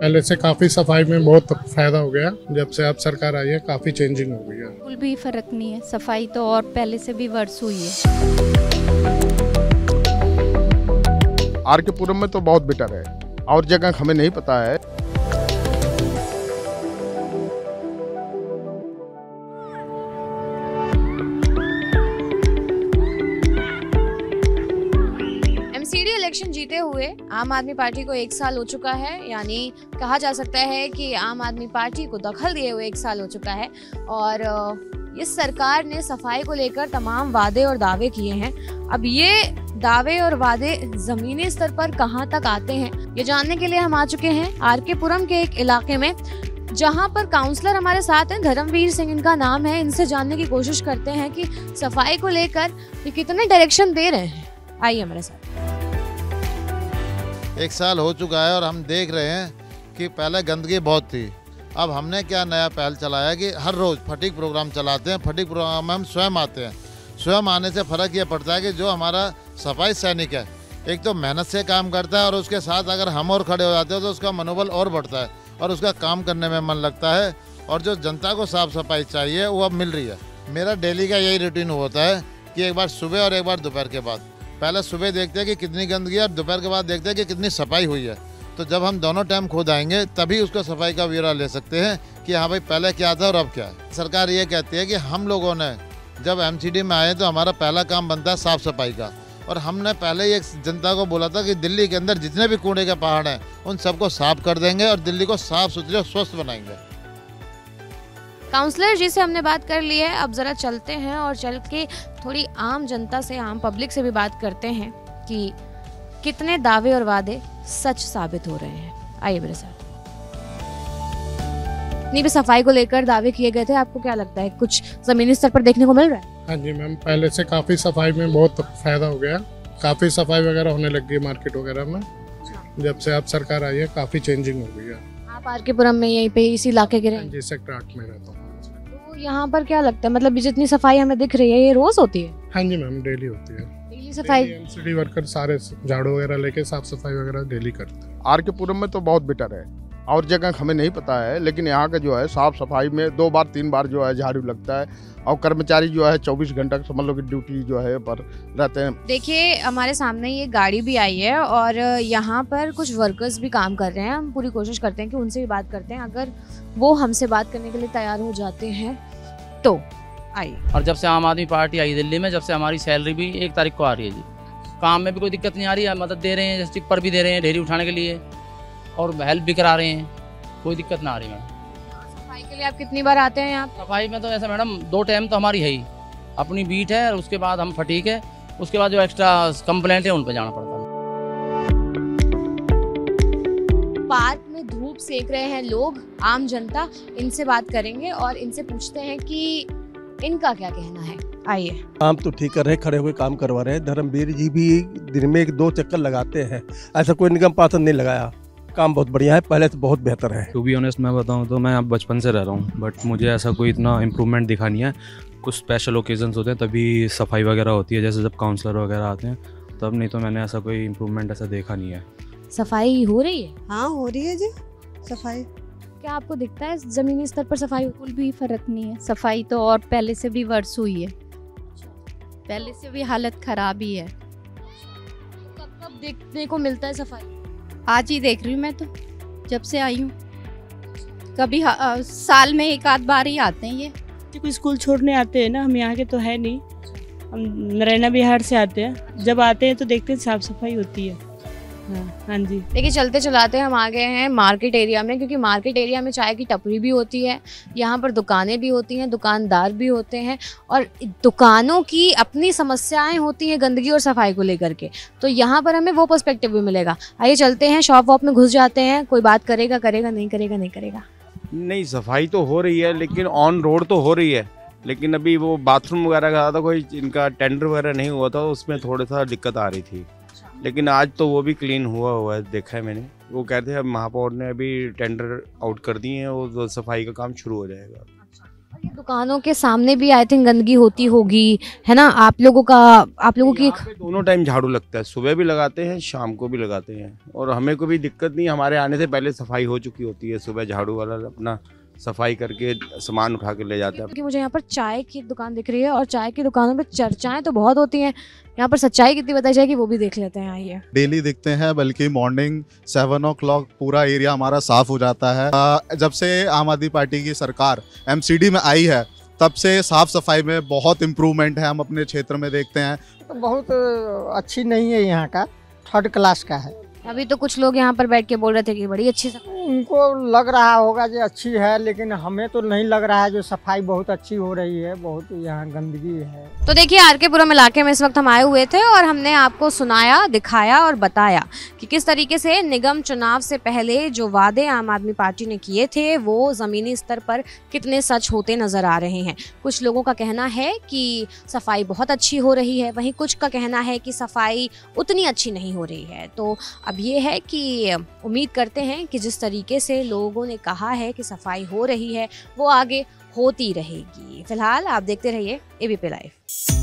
पहले से काफ़ी सफ़ाई में बहुत फ़ायदा हो गया। जब से अब सरकार आई है काफ़ी चेंजिंग हो गई है। बिल्कुल भी फ़र्क नहीं है। सफ़ाई तो और पहले से भी वर्ष हुई है। आर के पुरम में तो बहुत बेटर है। और जगह हमें नहीं पता है। इलेक्शन जीते हुए आम आदमी पार्टी को एक साल हो चुका है। यानी कहा जा सकता है कि आम आदमी पार्टी को दखल दिए हुए एक साल हो चुका है और इस सरकार ने सफ़ाई को लेकर तमाम वादे और दावे किए हैं। अब ये दावे और वादे जमीनी स्तर पर कहाँ तक आते हैं, ये जानने के लिए हम आ चुके हैं आर के पुरम के एक इलाके में, जहाँ पर काउंसलर हमारे साथ हैं, धर्मवीर सिंह इनका नाम है। इनसे जानने की कोशिश करते हैं कि सफ़ाई को लेकर ये कितने डायरेक्शन दे रहे हैं। आइए हमारे साथ। एक साल हो चुका है और हम देख रहे हैं कि पहले गंदगी बहुत थी। अब हमने क्या नया पहल चलाया कि हर रोज़ फटीक प्रोग्राम चलाते हैं फटीक प्रोग्राम में हम स्वयं आते हैं। स्वयं आने से फ़र्क ये पड़ता है कि जो हमारा सफ़ाई सैनिक है, एक तो मेहनत से काम करता है और उसके साथ अगर हम और खड़े हो जाते हैं तो उसका मनोबल और बढ़ता है और उसका काम करने में मन लगता है और जो जनता को साफ़ सफ़ाई चाहिए वो अब मिल रही है। मेरा डेली का यही रूटीन होता है कि एक बार सुबह और एक बार दोपहर के बाद। पहले सुबह देखते हैं कि कितनी गंदगी है, और दोपहर के बाद देखते हैं कि कितनी सफ़ाई हुई है। तो जब हम दोनों टाइम खुद आएँगे तभी उसका सफ़ाई का ब्यौरा ले सकते हैं कि हाँ भाई, पहले क्या था और अब क्या है। सरकार ये कहती है कि हम लोगों ने जब एमसीडी में आए तो हमारा पहला काम बनता है साफ़ सफ़ाई का। और हमने पहले ही एक जनता को बोला था कि दिल्ली के अंदर जितने भी कूड़े के पहाड़ हैं, उन सबको साफ़ कर देंगे और दिल्ली को साफ़ सुथरे और स्वस्थ बनाएँगे। काउंसलर जी से हमने बात कर ली है। अब जरा चलते हैं और चल के थोड़ी आम जनता से आम पब्लिक से भी बात करते हैं कि कितने दावे और वादे सच साबित हो रहे हैं। आइए मेरे साथ। नहीं भी सफ़ाई को लेकर दावे किए गए थे आपको क्या लगता है? कुछ जमीनी स्तर पर देखने को मिल रहा है? हाँ जी मैम पहले से काफ़ी सफ़ाई में बहुत फ़ायदा हो गया। काफ़ी सफ़ाई वगैरह होने लग गई मार्केट वगैरह में। जब से आप सरकार आई है काफ़ी चेंजिंग हो गई है। आप आर के पुरम में यहीं पे इसी इलाके के हाँ रहे जी सेक्टर आठ में रहता हूँ। तो यहाँ पर क्या लगता है? मतलब जितनी सफ़ाई हमें दिख रही है ये रोज होती है? हाँ जी मैम डेली होती है। डेली सफ़ाई? एमसीडी वर्कर सारे झाड़ू वगैरह लेके साफ़ सफ़ाई वगैरह डेली करते हैं। आर के पुरम में तो बहुत बेटर है। और जगह हमें नहीं पता है लेकिन यहाँ का जो है साफ़ सफ़ाई में दो बार तीन बार जो है झाड़ू लगता है और कर्मचारी जो है चौबीस घंटा समझ लो कि ड्यूटी जो है पर रहते हैं। देखिए हमारे सामने ये गाड़ी भी आई है और यहाँ पर कुछ वर्कर्स भी काम कर रहे हैं। हम पूरी कोशिश करते हैं कि उनसे भी बात करते हैं। अगर वो हमसे बात करने के लिए तैयार हो जाते हैं तो आइए। और जब से आम आदमी पार्टी आई दिल्ली में जब से हमारी सैलरी भी एक तारीख को आ रही है जी। काम में भी कोई दिक्कत नहीं आ रही है मदद दे रहे हैं जैसे टिप्पर भी दे रहे हैं ढेरी उठाने के लिए। और हेल्प भी करा रहे हैं। कोई दिक्कत ना आ रही मैडम। सफ़ाई के लिए आप कितनी बार आते हैं यहाँ? सफ़ाई में तो ऐसा मैडम दो टाइम तो हमारी है ही। अपनी बीट है और उसके बाद हम फटीक है। उसके बाद जो एक्स्ट्रा कंप्लेंट है उन पर जाना पड़ता है। पार्क में धूप सेक रहे हैं लोग आम जनता इनसे बात करेंगे और इनसे पूछते हैं कि इनका क्या कहना है। आइए। काम तो ठीक कर रहे हैं खड़े हुए काम करवा रहे हैं। धर्मवीर जी भी दिन में एक दो चक्कर लगाते हैं। ऐसा कोई निगम पासन नहीं लगाया। काम बहुत बढ़िया है पहले से बहुत बेहतर है। टू बी ऑनेस्ट मैं बताऊँ तो मैं अब बचपन से रह रहा हूँ बट मुझे ऐसा कोई इतना इम्प्रूवमेंट दिखा नहीं है। कुछ स्पेशल ओकेजन्स होते हैं तभी सफ़ाई वगैरह होती है जैसे जब काउंसलर वगैरह आते हैं तब नहीं तो मैंने ऐसा कोई इम्प्रूवमेंट ऐसा देखा नहीं है। सफ़ाई हो रही है? हाँ हो रही है जी सफ़ाई। क्या आपको दिखता है जमीनी स्तर पर सफ़ाई बिल्कुल भी फ़र्क नहीं है? सफ़ाई तो और पहले से भी वर्ष हुई है। पहले से भी हालत खराब ही है। कब कब देखने को मिलता है सफ़ाई? आज ही देख रही हूँ मैं तो जब से आई हूँ। कभी आ, साल में एक आध बार ही आते हैं ये कोई स्कूल छोड़ने आते हैं ना हम यहाँ के तो है नहीं। हम नरैना बिहार से आते हैं। जब आते हैं तो देखते हैं साफ़ सफ़ाई होती है। हाँ हाँ जी। देखिए चलते चलाते हम आ गए हैं मार्केट एरिया में क्योंकि मार्केट एरिया में चाय की टपरी भी होती है यहाँ पर दुकानें भी होती हैं दुकानदार भी होते हैं और दुकानों की अपनी समस्याएँ होती हैं गंदगी और सफ़ाई को लेकर के। तो यहाँ पर हमें वो पर्सपेक्टिव भी मिलेगा। आइए चलते हैं शॉप वॉप में घुस जाते हैं कोई बात करेगा करेगा नहीं करेगा नहीं करेगा। नहीं सफ़ाई तो हो रही है लेकिन ऑन रोड तो हो रही है। लेकिन अभी वो बाथरूम वगैरह का था कोई इनका टेंडर वगैरह नहीं हुआ था उसमें थोड़ा सा दिक्कत आ रही थी। लेकिन आज तो वो भी क्लीन हुआ हुआ है देखा है मैंने। वो कहते हैं महापौर ने अभी टेंडर आउट कर दिए हैं वो तो सफ़ाई का काम शुरू हो जाएगा। और ये दुकानों के सामने भी आई थिंक गंदगी होती होगी है ना? आप लोगों का आप लोगों की दोनों टाइम झाड़ू लगता है। सुबह भी लगाते हैं शाम को भी लगाते हैं। और हमें कोई भी दिक्कत नहीं हमारे आने से पहले सफ़ाई हो चुकी होती है। सुबह झाड़ू वाला अपना सफ़ाई करके सामान उठा के ले जाते हैं। क्योंकि मुझे यहाँ पर चाय की दुकान दिख रही है और चाय की दुकानों में चर्चाएँ तो बहुत होती हैं। यहाँ पर सच्चाई कितनी बताई जाएगी वो भी देख लेते हैं आइए। डेली दिखते हैं बल्कि मॉर्निंग सेवन ओ क्लॉक पूरा एरिया हमारा साफ़ हो जाता है। जब से आम आदमी पार्टी की सरकार एमसीडी में आई है तब से साफ़ सफ़ाई में बहुत इम्प्रूवमेंट है हम अपने क्षेत्र में देखते हैं। बहुत अच्छी नहीं है यहाँ का थर्ड क्लास का है। अभी तो कुछ लोग यहाँ पर बैठ के बोल रहे थे कि बड़ी अच्छी सफ़ाई उनको लग रहा होगा जो अच्छी है, लेकिन हमें तो नहीं लग रहा है जो सफ़ाई बहुत अच्छी हो रही है, बहुत यहाँ गंदगी है। तो देखिए, आर के पुरम इलाके में इस वक्त हम आए हुए थे और हमने आपको सुनाया, दिखाया और बताया कि किस तरीके से निगम चुनाव से पहले जो वादे आम आदमी पार्टी ने किए थे, वो ज़मीनी स्तर पर कितने सच होते नज़र आ रहे हैं। कुछ लोगों का कहना है कि सफ़ाई बहुत अच्छी हो रही है, वहीं कुछ का कहना है कि सफ़ाई उतनी अच्छी नहीं हो रही है। तो अब ये है कि उम्मीद करते हैं कि जिस तरीके से लोगों ने कहा है कि सफ़ाई हो रही है, वो आगे होती रहेगी। फ़िलहाल आप देखते रहिए एबीपी लाइव